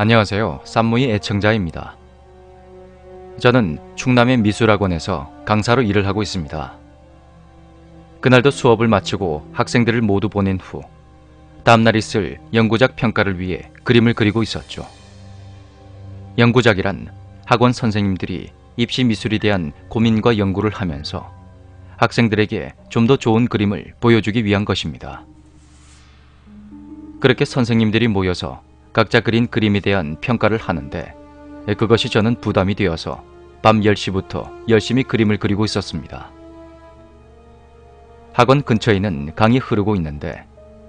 안녕하세요. 쌈무이 애청자입니다. 저는 충남의 미술학원에서 강사로 일을 하고 있습니다. 그날도 수업을 마치고 학생들을 모두 보낸 후 다음날 있을 연구작 평가를 위해 그림을 그리고 있었죠. 연구작이란 학원 선생님들이 입시 미술에 대한 고민과 연구를 하면서 학생들에게 좀 더 좋은 그림을 보여주기 위한 것입니다. 그렇게 선생님들이 모여서 각자 그린 그림에 대한 평가를 하는데 그것이 저는 부담이 되어서 밤 10시부터 열심히 그림을 그리고 있었습니다. 학원 근처에는 강이 흐르고 있는데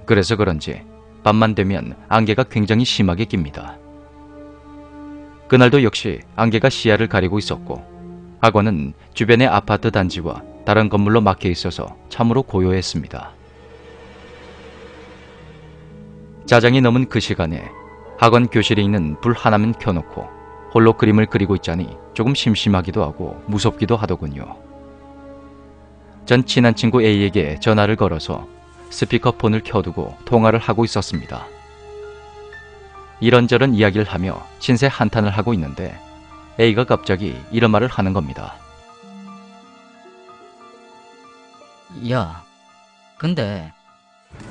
그래서 그런지 밤만 되면 안개가 굉장히 심하게 낍니다. 그날도 역시 안개가 시야를 가리고 있었고 학원은 주변의 아파트 단지와 다른 건물로 막혀 있어서 참으로 고요했습니다. 자장이 넘은 그 시간에 학원 교실에 있는 불 하나만 켜놓고 홀로 그림을 그리고 있자니 조금 심심하기도 하고 무섭기도 하더군요. 전 친한 친구 A에게 전화를 걸어서 스피커폰을 켜두고 통화를 하고 있었습니다. 이런저런 이야기를 하며 신세 한탄을 하고 있는데 A가 갑자기 이런 말을 하는 겁니다. 야, 근데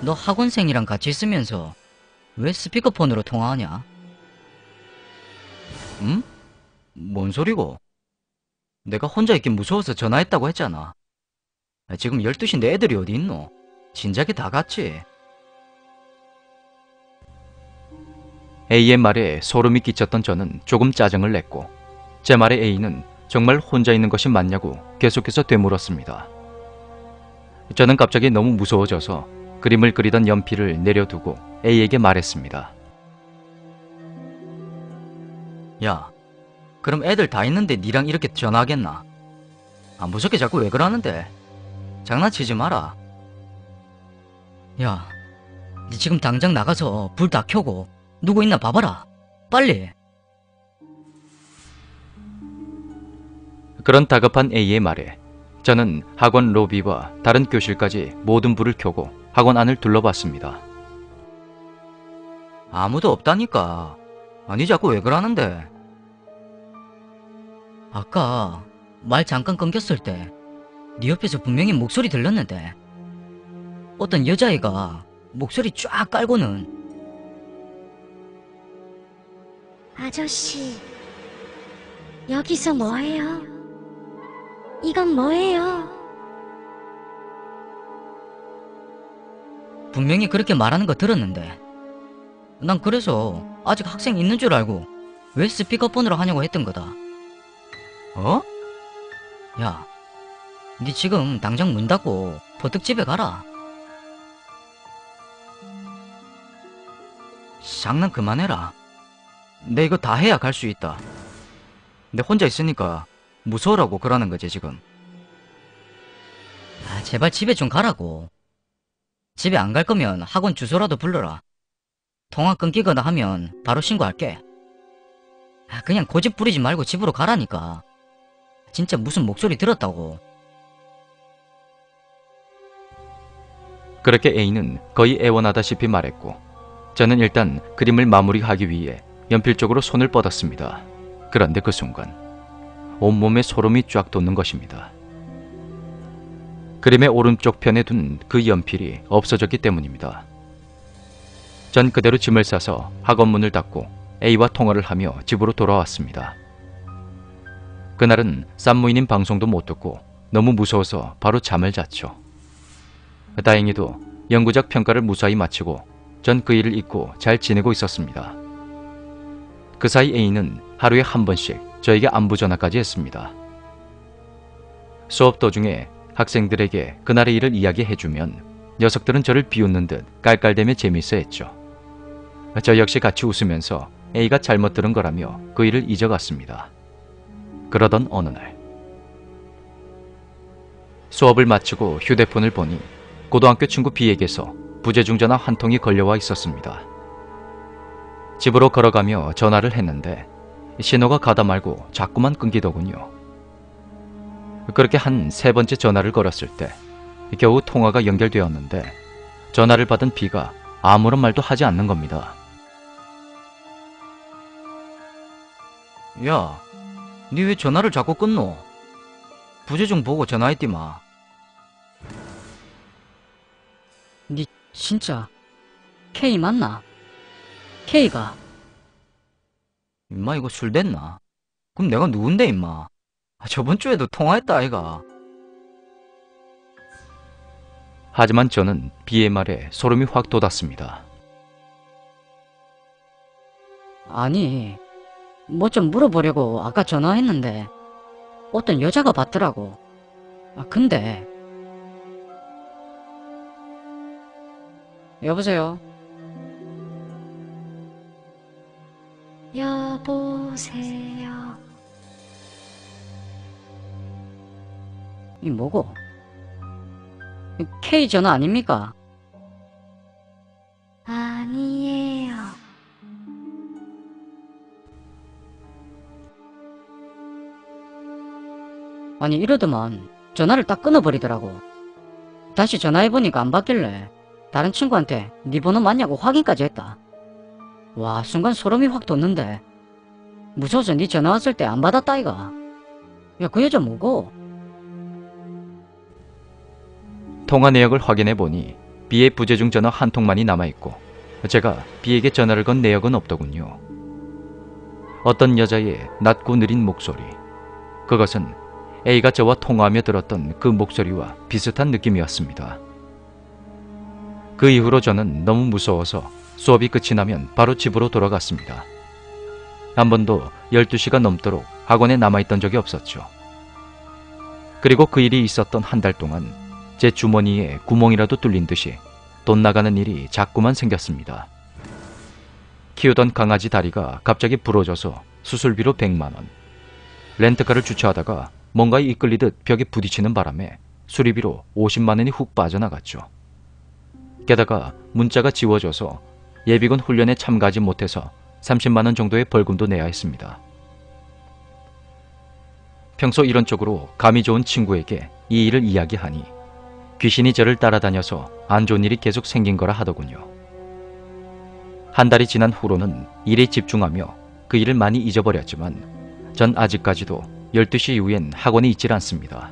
너 학원생이랑 같이 있으면서 왜 스피커폰으로 통화하냐? 응? 뭔 소리고? 내가 혼자 있긴 무서워서 전화했다고 했잖아. 아, 지금 12시인데 애들이 어디 있노? 진작에 다 갔지. A의 말에 소름이 끼쳤던 저는 조금 짜증을 냈고 제 말에 A는 정말 혼자 있는 것이 맞냐고 계속해서 되물었습니다. 저는 갑자기 너무 무서워져서 그림을 그리던 연필을 내려두고 A에게 말했습니다. 야, 그럼 애들 다 있는데 니랑 이렇게 전화하겠나? 아, 무섭게 자꾸 왜 그러는데? 장난치지 마라. 야, 니 지금 당장 나가서 불 다 켜고 누구 있나 봐봐라. 빨리. 그런 다급한 A의 말에 저는 학원 로비와 다른 교실까지 모든 불을 켜고 학원 안을 둘러봤습니다. 아무도 없다니까. 아니 자꾸 왜 그러는데? 아까 말 잠깐 끊겼을 때 네 옆에서 분명히 목소리 들렸는데 어떤 여자애가 목소리 쫙 깔고는 아저씨, 여기서 뭐해요? 이건 뭐예요? 분명히 그렇게 말하는 거 들었는데 난 그래서 아직 학생 있는 줄 알고 왜 스피커폰으로 하냐고 했던 거다. 어? 야, 니 지금 당장 문 닫고 버뜩 집에 가라. 장난 그만해라. 내 이거 다 해야 갈 수 있다. 내 혼자 있으니까 무서우라고 그러는 거지 지금. 아 제발 집에 좀 가라고. 집에 안 갈 거면 학원 주소라도 불러라. 통화 끊기거나 하면 바로 신고할게. 아, 그냥 고집 부리지 말고 집으로 가라니까. 진짜 무슨 목소리 들었다고. 그렇게 A는 거의 애원하다시피 말했고 저는 일단 그림을 마무리하기 위해 연필 쪽으로 손을 뻗었습니다. 그런데 그 순간 온몸에 소름이 쫙 돋는 것입니다. 그림의 오른쪽 편에 둔 그 연필이 없어졌기 때문입니다. 전 그대로 짐을 싸서 학원 문을 닫고 A와 통화를 하며 집으로 돌아왔습니다. 그날은 쌈무인인 방송도 못 듣고 너무 무서워서 바로 잠을 잤죠. 다행히도 연구작 평가를 무사히 마치고 전 그 일을 잊고 잘 지내고 있었습니다. 그 사이 A는 하루에 한 번씩 저에게 안부 전화까지 했습니다. 수업 도중에 학생들에게 그날의 일을 이야기해주면 녀석들은 저를 비웃는 듯 깔깔대며 재밌어 했죠. 저 역시 같이 웃으면서 A가 잘못 들은 거라며 그 일을 잊어갔습니다. 그러던 어느 날 수업을 마치고 휴대폰을 보니 고등학교 친구 B에게서 부재중 전화 한 통이 걸려와 있었습니다. 집으로 걸어가며 전화를 했는데 신호가 가다 말고 자꾸만 끊기더군요. 그렇게 한 세 번째 전화를 걸었을 때 겨우 통화가 연결되었는데 전화를 받은 B가 아무런 말도 하지 않는 겁니다. 야, 니 왜 전화를 자꾸 끊노? 부재 중 보고 전화했디마. 니 진짜 K 맞나? K가 임마 이거 술 됐나? 그럼 내가 누군데 임마? 아, 저번 주에도 통화했다 아이가. 하지만 저는 B의 말에 소름이 확 돋았습니다. 아니, 뭐 좀 물어보려고 아까 전화했는데 어떤 여자가 받더라고. 아, 근데 여보세요. 여보세요. 이 뭐고? 이 K 전화 아닙니까? 아니에요. 아니 이러더만 전화를 딱 끊어버리더라고. 다시 전화해보니까 안 받길래 다른 친구한테 네 번호 맞냐고 확인까지 했다. 와 순간 소름이 확 돋는데 무서워서 네 전화 왔을 때 안 받았다 이가. 야 그 여자 뭐고? 통화 내역을 확인해 보니 B의 부재중 전화 한 통만이 남아있고 제가 B에게 전화를 건 내역은 없더군요. 어떤 여자의 낮고 느린 목소리. 그것은 A가 저와 통화하며 들었던 그 목소리와 비슷한 느낌이었습니다. 그 이후로 저는 너무 무서워서 수업이 끝이 나면 바로 집으로 돌아갔습니다. 한 번도 12시가 넘도록 학원에 남아있던 적이 없었죠. 그리고 그 일이 있었던 한 달 동안 제 주머니에 구멍이라도 뚫린 듯이 돈 나가는 일이 자꾸만 생겼습니다. 키우던 강아지 다리가 갑자기 부러져서 수술비로 100만원. 렌트카를 주차하다가 뭔가에 이끌리듯 벽에 부딪히는 바람에 수리비로 50만원이 훅 빠져나갔죠. 게다가 문자가 지워져서 예비군 훈련에 참가하지 못해서 30만원 정도의 벌금도 내야 했습니다. 평소 이런 쪽으로 감이 좋은 친구에게 이 일을 이야기하니 귀신이 저를 따라다녀서 안 좋은 일이 계속 생긴 거라 하더군요. 한 달이 지난 후로는 일에 집중하며 그 일을 많이 잊어버렸지만 전 아직까지도 12시 이후엔 학원에 있질 않습니다.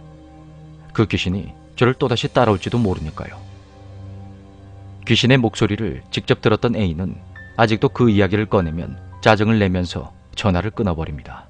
그 귀신이 저를 또다시 따라올지도 모르니까요. 귀신의 목소리를 직접 들었던 A는 아직도 그 이야기를 꺼내면 짜증을 내면서 전화를 끊어버립니다.